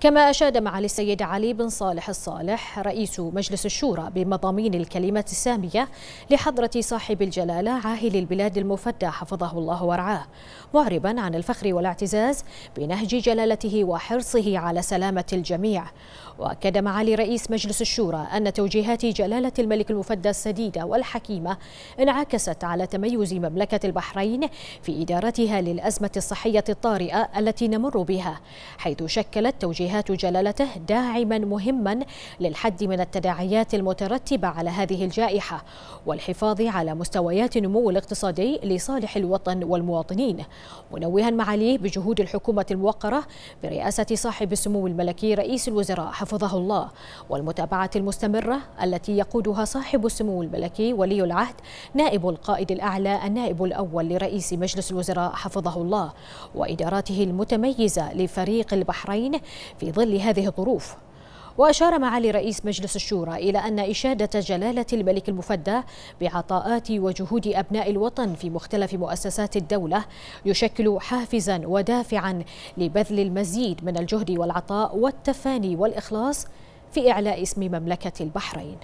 كما أشاد معالي السيد علي بن صالح الصالح رئيس مجلس الشورى بمضامين الكلمة السامية لحضرة صاحب الجلالة عاهل البلاد المفدى حفظه الله ورعاه معربا عن الفخر والاعتزاز بنهج جلالته وحرصه على سلامة الجميع. وأكد معالي رئيس مجلس الشورى أن توجيهات جلالة الملك المفدى السديدة والحكيمة انعكست على تميز مملكة البحرين في إدارتها للأزمة الصحية الطارئة التي نمر بها حيث شكلت توجيهات جلالته داعما مهما للحد من التداعيات المترتبة على هذه الجائحة والحفاظ على مستويات النمو الاقتصادي لصالح الوطن والمواطنين. منوها معاليه بجهود الحكومة الموقرة برئاسة صاحب السمو الملكي رئيس الوزراء حفظه الله والمتابعة المستمرة التي يقودها صاحب السمو الملكي ولي العهد نائب القائد الأعلى النائب الأول لرئيس مجلس الوزراء حفظه الله وإداراته المتميزة لفريق البحرين في ظل هذه الظروف. وأشار معالي رئيس مجلس الشورى إلى أن إشادة جلالة الملك المفدى بعطاءات وجهود أبناء الوطن في مختلف مؤسسات الدولة يشكل حافزا ودافعا لبذل المزيد من الجهد والعطاء والتفاني والإخلاص في إعلاء اسم مملكة البحرين.